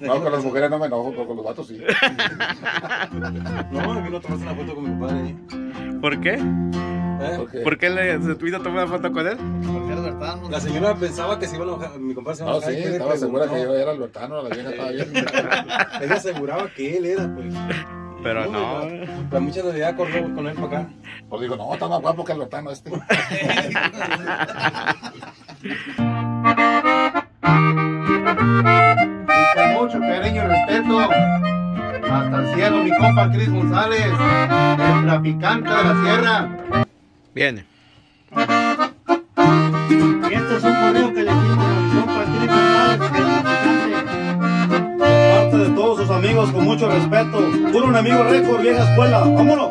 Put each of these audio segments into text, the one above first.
No, con las mujeres no me enojo, pero con los vatos sí. No, a mí no tomaste una foto con mi ahí. ¿Por qué? ¿Eh? Porque- ¿Por qué le, se tuviera tomar foto con él? La señora pensaba que se iba a enojar, mi compadre se iba a No, enojar. sí, que le estaba segura que preguntó. yo era Albertano, la vieja estaba bien. Ella aseguraba que él era, pues. Pero no. La, la mucha realidad corrió con él para acá. Pues digo, no, está más guapo que Albertano este. Y con mucho cariño y respeto, hasta el cielo, mi compa Cris González, el traficante de la sierra. Viene. Mucho respeto. Puro un amigo récord, vieja escuela. ¡Vámonos!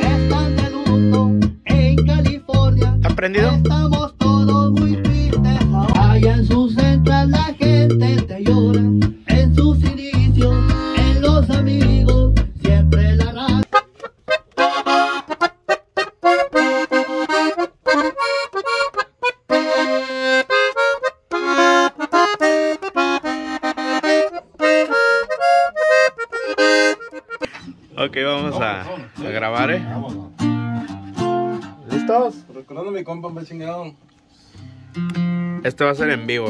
Están de luto en California. ¿Está prendido? Ok, vamos a, a grabar, ¿eh? ¿Listos? Recordando mi compa, hombre chingado. Este va a ser en vivo.